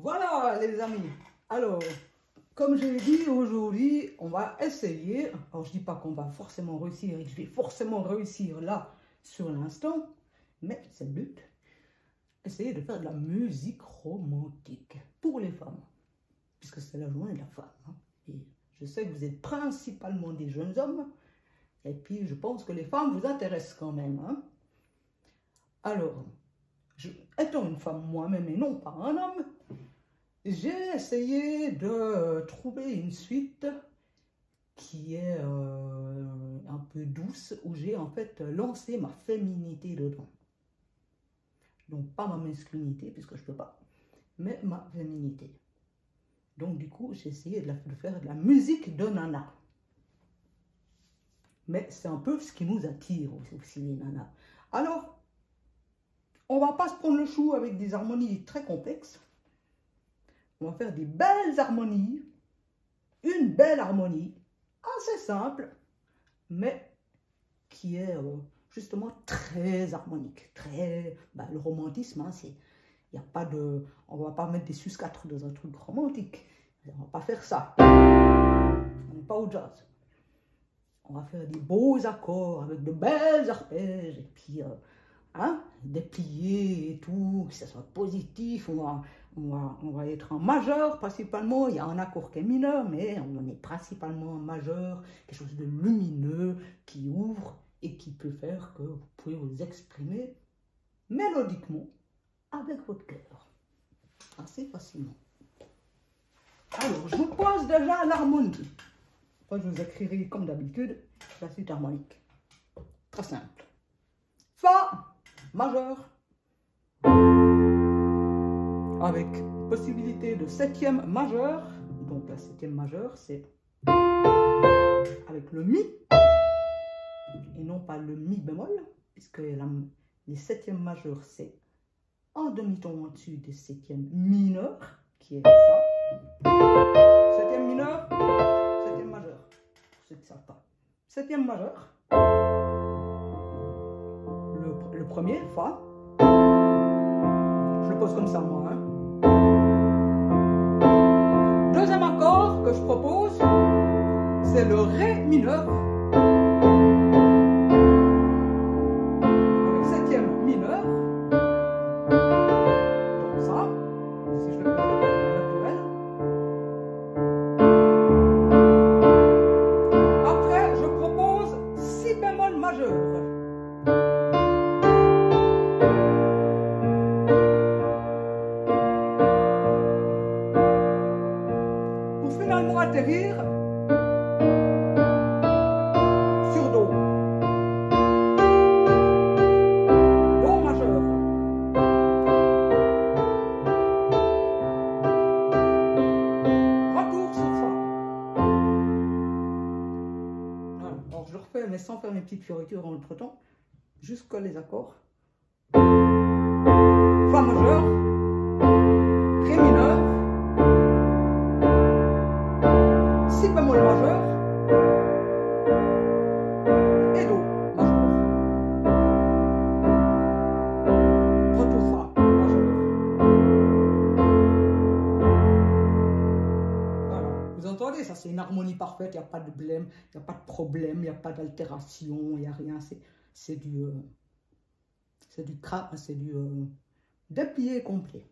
Voilà les amis. Alors, comme je l'ai dit aujourd'hui, on va essayer. Alors, je dis pas qu'on va forcément réussir et je vais forcément réussir là sur l'instant, mais c'est le but. Essayer de faire de la musique romantique pour les femmes, puisque c'est la journée de la femme. Hein. Et je sais que vous êtes principalement des jeunes hommes, et puis je pense que les femmes vous intéressent quand même. Hein. Alors, étant une femme moi-même et non pas un homme, j'ai essayé de trouver une suite qui est euh, un peu douce, où j'ai en fait lancé ma féminité dedans. Donc pas ma masculinité, puisque je peux pas, mais ma féminité. Donc du coup, j'ai essayé de, de, faire de la musique de nana. Mais c'est un peu ce qui nous attire aussi, les nanas. Alors, on va pas se prendre le chou avec des harmonies très complexes. On va faire des belles harmonies. Une belle harmonie, assez simple, mais qui est euh, justement très harmonique. Très, bah, le romantisme, hein, c'est, il a pas de, on va pas mettre des sus 4 dans un truc romantique. On va pas faire ça. On n'est pas au jazz. On va faire des beaux accords avec de belles arpèges et puis euh, hein, déplier et tout, que ce soit positif. On va, on va, être en majeur principalement. Il y a un accord qui est mineur, mais on est principalement en majeur, quelque chose de lumineux qui ouvre et qui peut faire que vous pouvez vous exprimer mélodiquement avec votre cœur. Assez facilement. Alors, je vous pose déjà l'harmonie. Je vous écrirai comme d'habitude la suite harmonique. Très simple. Fa majeur avec possibilité de septième majeur. Donc la septième majeure, c'est avec le mi et non pas le mi bémol, puisque la, les septièmes majeurs, c'est un demi-ton au-dessus des septièmes mineurs, qui est ça. Septième mineur, septième majeur, c'est ça pas. Septième majeur, le, le premier, Fa, je le pose comme ça moi, que je propose, c'est le Ré mineur sur Do. Do majeur. Retour sur Fa. Voilà. Alors je le refais mais sans faire mes petites fioritures entre temps. Jusqu'à les accords. Ça c'est une harmonie parfaite, il n'y a pas de blême, il n'y a pas de problème, il n'y a pas d'altération, il n'y a rien, c'est du, euh, c'est du crap, c'est du euh, déplié complet.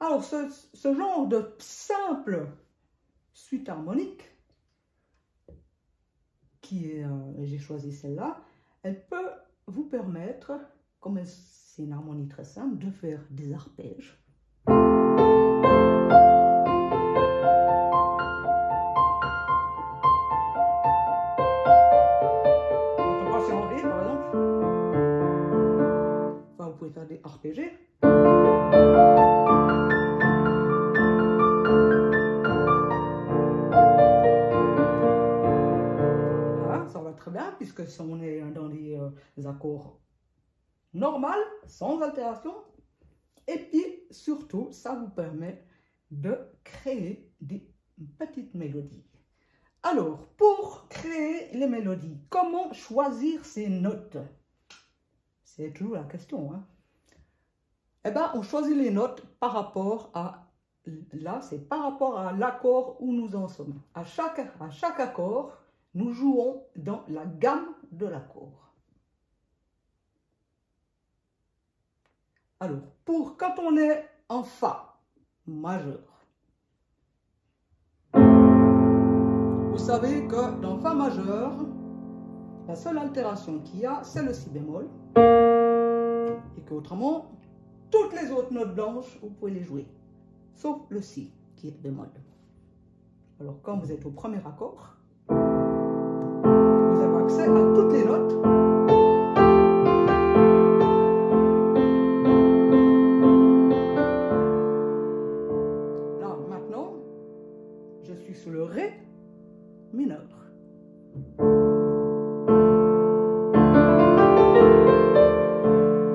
Alors ce, ce genre de simple suite harmonique, euh, j'ai choisi celle-là, elle peut vous permettre, comme c'est une harmonie très simple, de faire des arpèges. Enfin, vous pouvez faire des arpégés. On est dans les, accords normaux, sans altération, et puis surtout, ça vous permet de créer des petites mélodies. Alors, pour créer les mélodies, comment choisir ces notes? C'est toujours la question. Hein? Eh bien, on choisit les notes par rapport à là, c'est par rapport à l'accord où nous en sommes. À chaque, à chaque accord, nous jouons dans la gamme de l'accord. Alors, pour quand on est en Fa majeur, vous savez que dans Fa majeur, la seule altération qu'il y a, c'est le Si bémol. Et qu'autrement, toutes les autres notes blanches, vous pouvez les jouer. Sauf le Si, qui est bémol. Alors, quand vous êtes au premier accord, accès à toutes les notes. Là, maintenant, je suis sur le Ré mineur.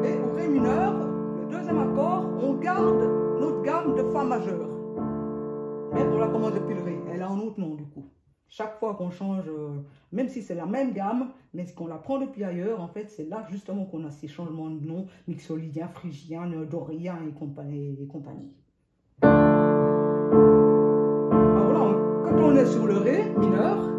Et au Ré mineur, le deuxième accord, on garde notre gamme de Fa majeur. Mais on la commence depuis le Ré. Elle a un autre nom du coup. Chaque fois qu'on change, euh, même si c'est la même gamme, mais qu'on la prend depuis ailleurs, en fait, c'est là justement qu'on a ces changements de nom, mixolydien, phrygien, dorien et compagnie. Et compagnie. Alors là, quand on est sur le Ré mineur,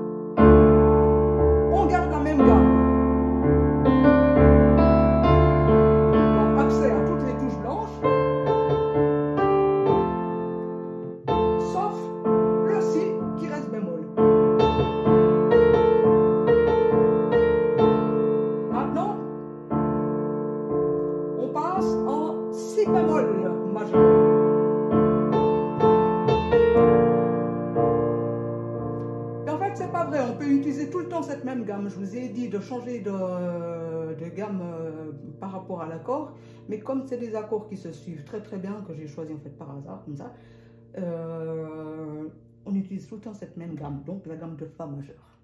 de changer de, de gamme euh, par rapport à l'accord. Mais comme c'est des accords qui se suivent très très bien, que j'ai choisi en fait par hasard, comme ça, euh, on utilise tout le temps cette même gamme. Donc la gamme de Fa majeur.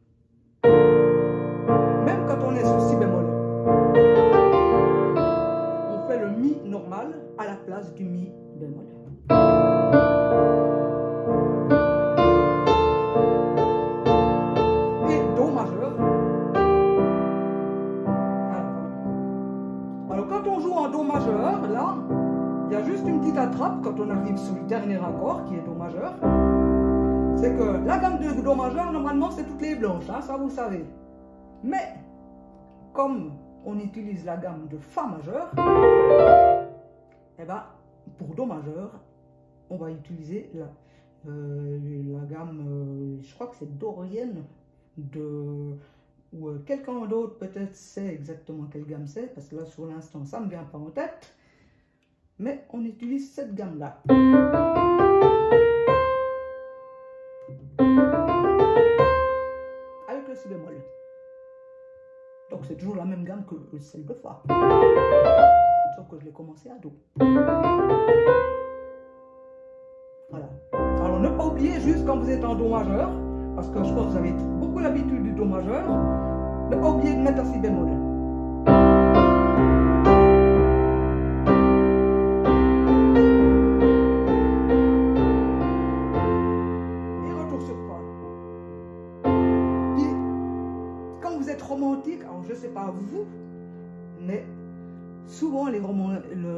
Même quand on est sur Si bémol. On fait le Mi normal à la place du Mi bémol. Normalement, c'est toutes les blanches, hein, ça vous savez. Mais, comme on utilise la gamme de Fa majeur, eh ben, pour Do majeur, on va utiliser la, euh, gamme, euh, je crois que c'est dorienne, de, ou euh, quelqu'un d'autre peut-être sait exactement quelle gamme c'est, parce que là sur l'instant ça me vient pas en tête, mais on utilise cette gamme-là. Bémol. Donc c'est toujours la même gamme que celle de Fa. Sauf que je l'ai commencé à Do. Voilà. Alors ne pas oublier juste quand vous êtes en Do majeur, parce que je crois que vous avez beaucoup l'habitude du Do majeur, ne pas oublier de mettre un Si bémol.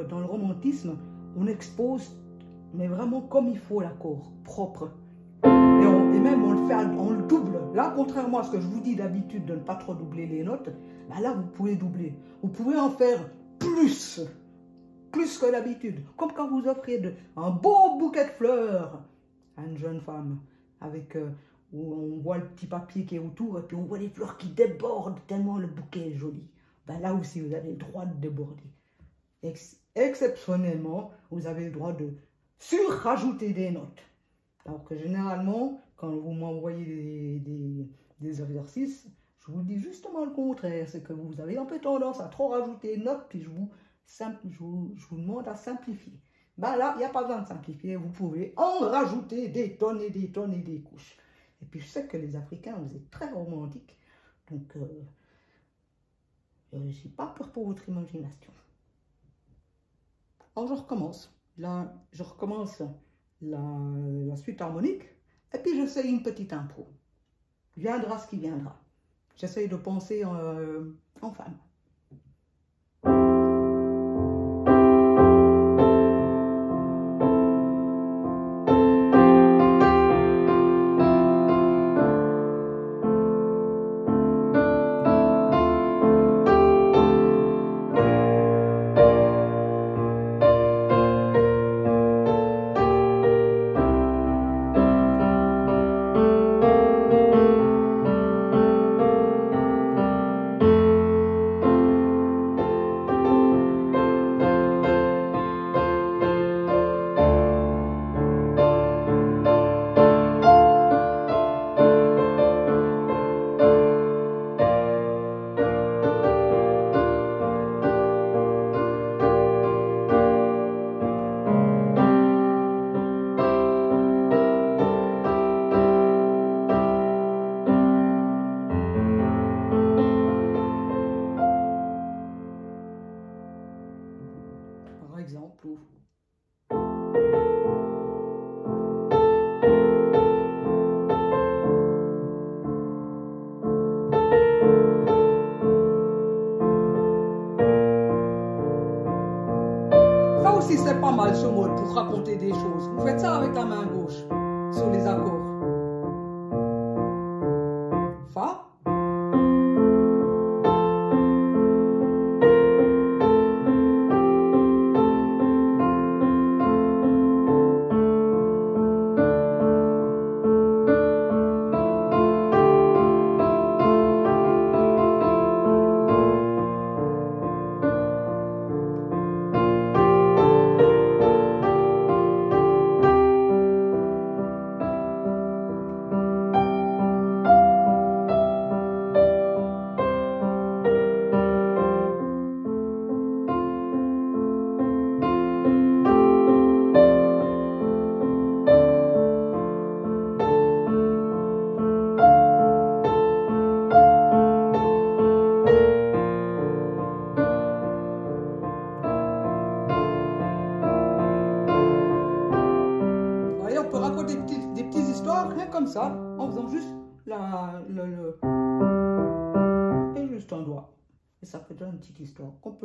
Dans le romantisme, on expose, mais vraiment comme il faut l'accord, propre. Et, même on le fait, on le double. Là, contrairement à ce que je vous dis d'habitude de ne pas trop doubler les notes, bah là vous pouvez doubler. Vous pouvez en faire plus, plus que d'habitude. Comme quand vous offrez de- un beau bouquet de fleurs à une jeune femme, avec euh, où on voit le petit papier qui est autour et puis on voit les fleurs qui débordent tellement le bouquet est joli. Ben là aussi vous avez le droit de déborder. Exceptionnellement, vous avez le droit de surrajouter des notes. Alors que généralement, quand vous m'envoyez des, exercices, je vous dis justement le contraire. C'est que vous avez un peu tendance à trop rajouter notes, puis je vous, je vous, demande à simplifier. Ben là, il n'y a pas besoin de simplifier. Vous pouvez en rajouter des tonnes et des tonnes et des couches. Et puis je sais que les Africains, vous êtes très romantiques. Donc, euh, je n'ai pas peur pour votre imagination. Alors je recommence. Là, je recommence la, la suite harmonique. Et puis j'essaye une petite impro. Viendra ce qui viendra. J'essaye de penser euh, en femme.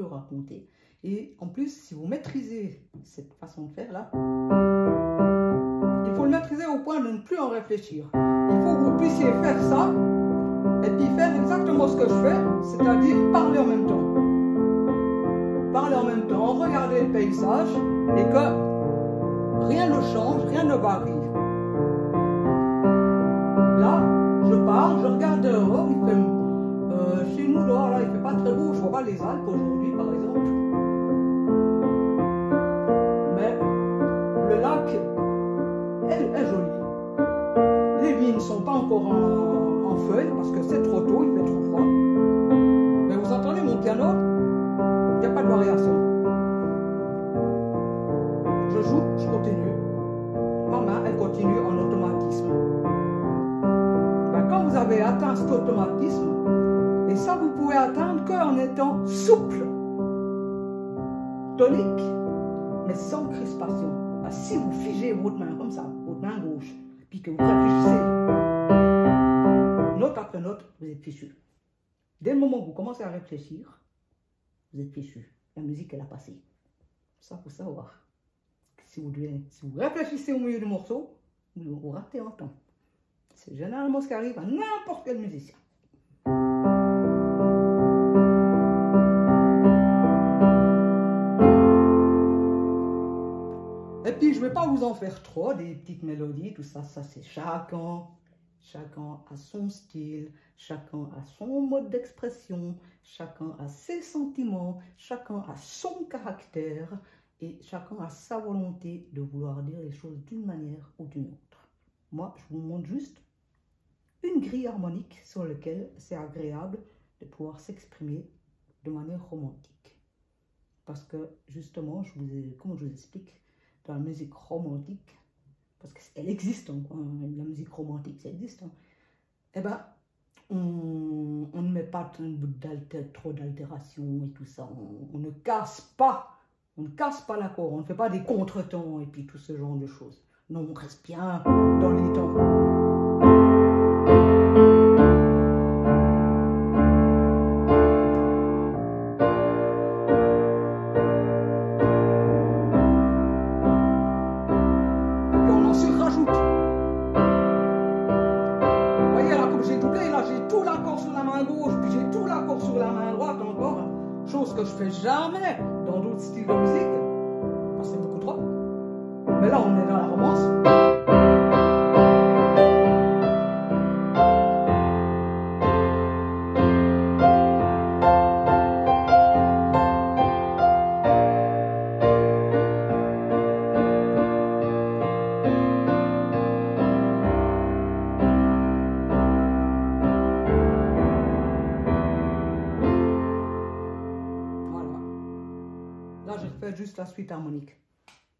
Raconter. Et en plus, si vous maîtrisez cette façon de faire là, il faut le maîtriser au point de ne plus en réfléchir. Il faut que vous puissiez faire ça et puis faire exactement ce que je fais, c'est-à-dire parler en même temps. Parler en même temps, regarder le paysage et que rien ne change, rien ne varie. Là, je pars, je regarde je vois pas les Alpes aujourd'hui, par exemple. Mais le lac est, joli. Les vignes ne sont pas encore en, en feuilles parce que c'est trop tôt, il fait trop froid. Mais vous entendez mon piano? Il n'y a pas de variation. Je joue, je continue. Ma main, elle continue en automatisme avez atteint cet automatisme, souple, tonique, mais sans crispation. Si vous figez votre main comme ça, votre main gauche, puis que vous réfléchissez, note après note, vous êtes fichu. Dès le moment où vous commencez à réfléchir, vous êtes fichu. La musique, elle a passé. Ça, faut savoir. Si vous, devez, si vous réfléchissez au milieu du morceau, vous ratez un temps. C'est généralement ce qui arrive à n'importe quel musicien. Je ne vais pas vous en faire trop, des petites mélodies, tout ça, ça c'est chacun. Chacun a son style, chacun a son mode d'expression, chacun a ses sentiments, chacun a son caractère et chacun a sa volonté de vouloir dire les choses d'une manière ou d'une autre. Moi, je vous montre juste une grille harmonique sur laquelle c'est agréable de pouvoir s'exprimer de manière romantique. Parce que justement, je vous ai, comment je vous explique, la musique romantique, parce qu'elle existe, hein, la musique romantique, ça existe, hein, eh ben, on, ne met pas trop d'altération et tout ça, on, on, ne casse pas, on ne casse pas l'accord, on ne fait pas des contretemps et puis tout ce genre de choses. Non, on reste bien dans les temps. Jamais dans d'autres styles de musique. Juste la suite harmonique.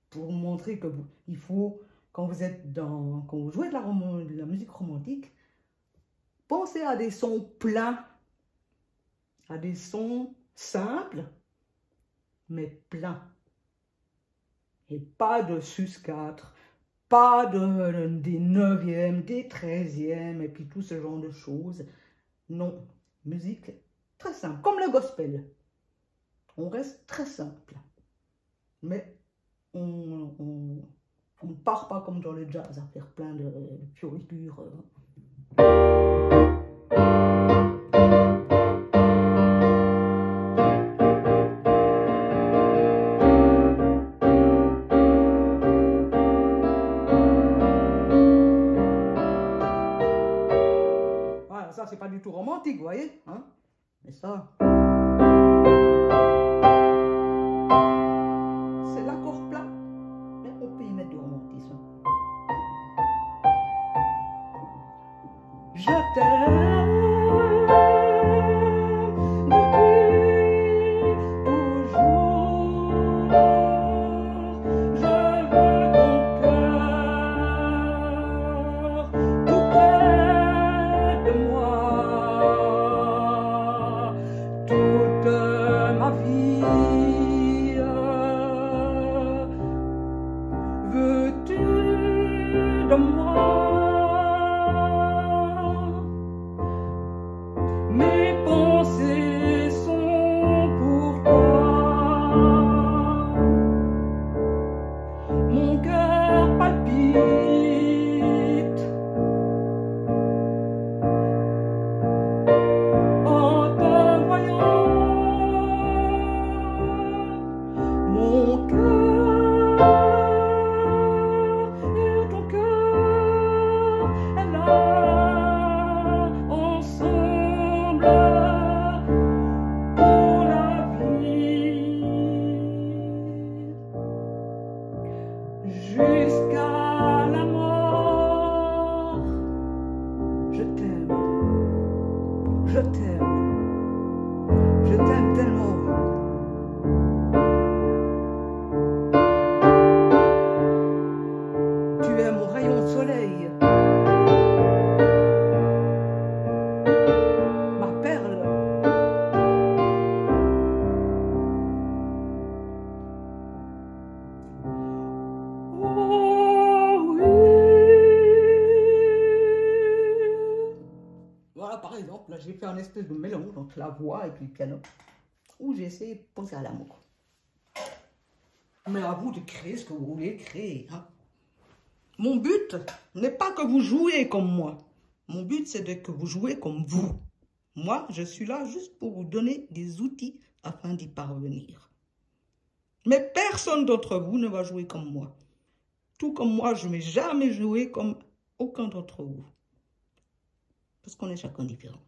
Pour montrer que vous, il faut, quand vous êtes dans, quand vous jouez de la, de la musique romantique, pensez à des sons pleins, à des sons simples, mais pleins. Et pas de sus 4, pas de, des 9e, des 13e, et puis tout ce genre de choses. Non, musique très simple, comme le gospel. On reste très simple mais on, ne part pas comme dans le jazz à faire plein de, de Voilà, ça c'est pas du tout romantique, vous voyez hein. Mais ça... down. me. J'ai fait un espèce de mélange entre la voix et le piano, où j'ai essayé de penser à l'amour. Mais à vous de créer ce que vous voulez créer. Hein. Mon but n'est pas que vous jouez comme moi. Mon but, c'est que vous jouez comme vous. Moi, je suis là juste pour vous donner des outils afin d'y parvenir. Mais personne d'entre vous ne va jouer comme moi. Tout comme moi, je ne vais jamais jouer comme aucun d'entre vous. Parce qu'on est chacun différent.